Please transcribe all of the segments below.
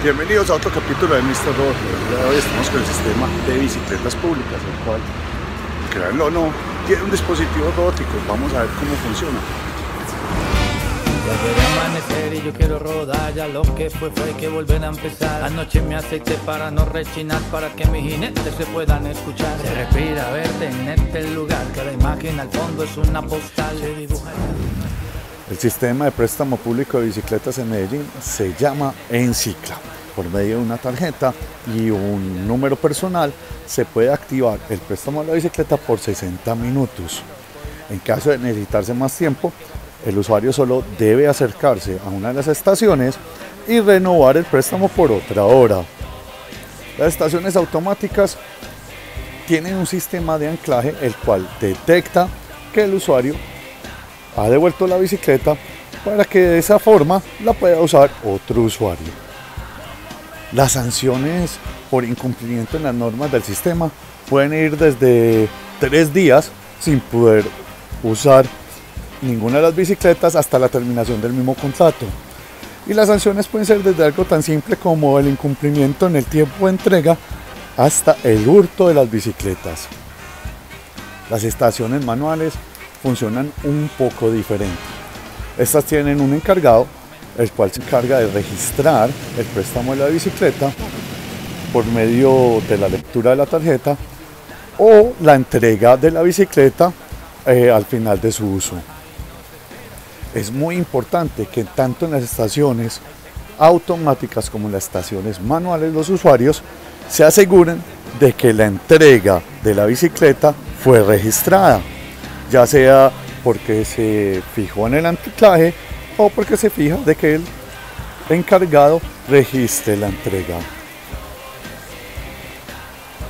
Bienvenidos a otro capítulo de Mr. Robot. Hoy estamos con el sistema de bicicletas públicas, el cual, créanlo o no, tiene un dispositivo robótico. Vamos a ver cómo funciona. Ya quiere amanecer y yo quiero rodar, ya lo que fue fue que volver a empezar. Anoche me aceité para no rechinar, para que mis jinetes se puedan escuchar. Se respira verte en este lugar, que la imagen al fondo es una postal. Se dibuja El sistema de préstamo público de bicicletas en Medellín se llama Encicla. Por medio de una tarjeta y un número personal se puede activar el préstamo de la bicicleta por 60 minutos. En caso de necesitarse más tiempo, el usuario solo debe acercarse a una de las estaciones y renovar el préstamo por otra hora. Las estaciones automáticas tienen un sistema de anclaje el cual detecta que el usuario ha devuelto la bicicleta para que de esa forma la pueda usar otro usuario. Las sanciones por incumplimiento en las normas del sistema pueden ir desde tres días sin poder usar ninguna de las bicicletas hasta la terminación del mismo contrato. Y las sanciones pueden ser desde algo tan simple como el incumplimiento en el tiempo de entrega hasta el hurto de las bicicletas. Las estaciones manuales funcionan un poco diferente. Estas tienen un encargado, el cual se encarga de registrar el préstamo de la bicicleta por medio de la lectura de la tarjeta o la entrega de la bicicleta eh, al final de su uso. Es muy importante que tanto en las estaciones automáticas como en las estaciones manuales los usuarios se aseguren de que la entrega de la bicicleta fue registrada ya sea porque se fijó en el anclaje o porque se fija de que el encargado registre la entrega.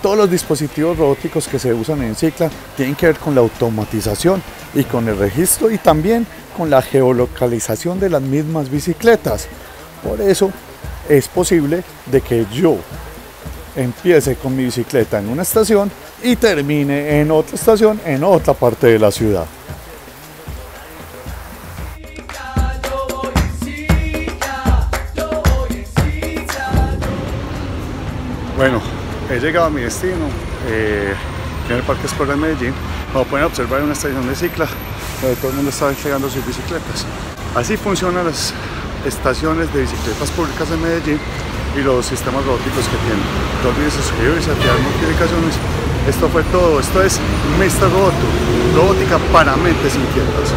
Todos los dispositivos robóticos que se usan en Cicla tienen que ver con la automatización y con el registro y también con la geolocalización de las mismas bicicletas. Por eso es posible de que yo empiece con mi bicicleta en una estación y termine en otra estación en otra parte de la ciudad. Bueno, he llegado a mi destino, eh, en el Parque Escolar de Medellín. Como pueden observar, en una estación de cicla, donde todo el mundo está entregando sus bicicletas. Así funcionan las estaciones de bicicletas públicas de Medellín y los sistemas robóticos que tienen. No olvides suscribirse, activar notificaciones. Esto fue todo. Esto es Mr. Roboto, robótica para mentes inquietas.